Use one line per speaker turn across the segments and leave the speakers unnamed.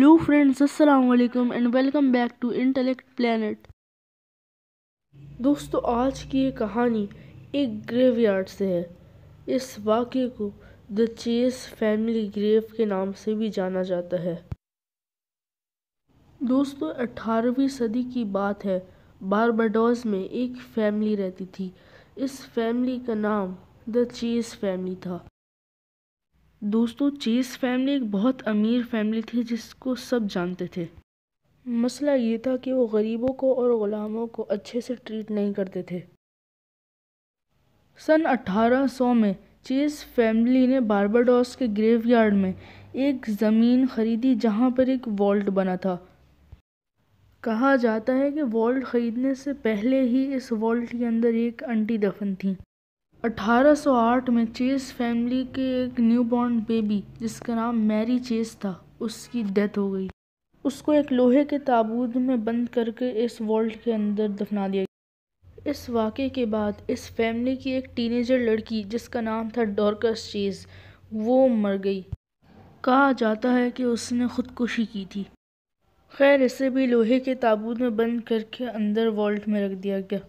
Hello friends अस्सलाम वालेकुम and welcome back to intellect planet दोस्तों, आज की ये कहानी एक ग्रेवयार्ड से है। इस वाक़े को द चेस फैमिली ग्रेव के नाम से भी जाना जाता है। दोस्तों 18वीं सदी की बात है। बारबाडोस में एक फैमिली रहती थी। इस फैमिली का नाम द चेस फैमिली था। दोस्तों, चेस फैमिली एक बहुत अमीर फैमिली थी जिसको सब जानते थे। मसला ये था कि वो गरीबों को और ग़ुलामों को अच्छे से ट्रीट नहीं करते थे। सन 1800 में चेस फैमिली ने बारबाडोस के ग्रेवयार्ड में एक ज़मीन ख़रीदी जहाँ पर एक वॉल्ट बना था। कहा जाता है कि वॉल्ट ख़रीदने से पहले ही इस वॉल्ट के अंदर एक अंटी दफन थी। 1808 में चेस फैमिली के एक न्यूबॉर्न बेबी जिसका नाम मैरी चेस था, उसकी डेथ हो गई। उसको एक लोहे के ताबूत में बंद करके इस वॉल्ट के अंदर दफना दिया गया। इस वाक़े के बाद इस फैमिली की एक टीनेजर लड़की, जिसका नाम था डॉर्कस चेस, वो मर गई। कहा जाता है कि उसने ख़ुदकुशी की थी। खैर, इसे भी लोहे के ताबूत में बंद करके अंदर वॉल्ट में रख दिया गया।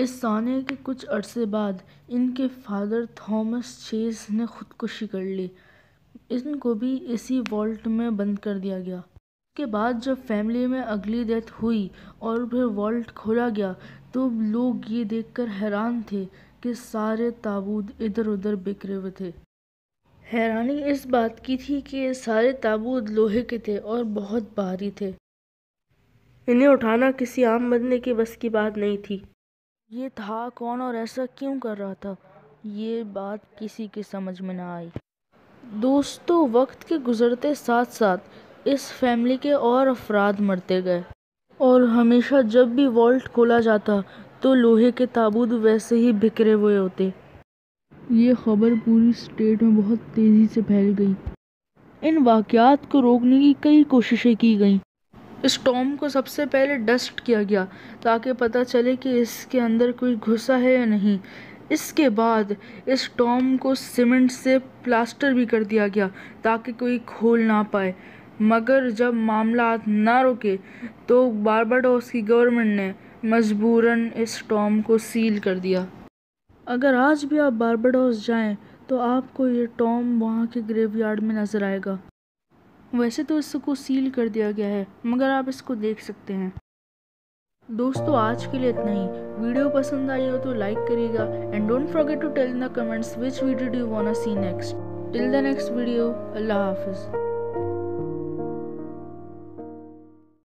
इस आने के कुछ अरसे बाद इनके फादर थॉमस चेस ने खुदकुशी कर ली। इनको भी इसी वॉल्ट में बंद कर दिया गया। उसके बाद जब फैमिली में अगली डेथ हुई और फिर वॉल्ट खोला गया तो लोग ये देखकर हैरान थे कि सारे ताबूत इधर उधर बिखरे हुए थे। हैरानी इस बात की थी कि सारे ताबूत लोहे के थे और बहुत भारी थे। इन्हें उठाना किसी आम बंदे की बस की बात नहीं थी। ये था कौन और ऐसा क्यों कर रहा था? ये बात किसी के समझ में ना आई। दोस्तों, वक्त के गुजरते साथ साथ इस फैमिली के और अफराद मरते गए। और हमेशा जब भी वॉल्ट खोला जाता तो लोहे के ताबूत वैसे ही बिखरे हुए होते। ये खबर पूरी स्टेट में बहुत तेज़ी से फैल गई। इन वाक़ात को रोकने की कई कोशिशें की गईं। इस टॉम को सबसे पहले डस्ट किया गया, ताकि पता चले कि इसके अंदर कोई घुसा है या नहीं। इसके बाद इस टॉम को सीमेंट से प्लास्टर भी कर दिया गया, ताकि कोई खोल ना पाए। मगर जब मामला ना रुके तो बारबाडोस की गवर्नमेंट ने मजबूरन इस टॉम को सील कर दिया। अगर आज भी आप बारबाडोस जाएँ तो आपको ये टॉम वहाँ के ग्रेवयार्ड में नज़र आएगा। वैसे तो इसको सील कर दिया गया है, मगर आप इसको देख सकते हैं। दोस्तों, आज के लिए इतना ही। वीडियो पसंद आई हो तो लाइक करिएगा and don't forget to tell in the comments which video do want see next till the next video अल्लाह हाफिज़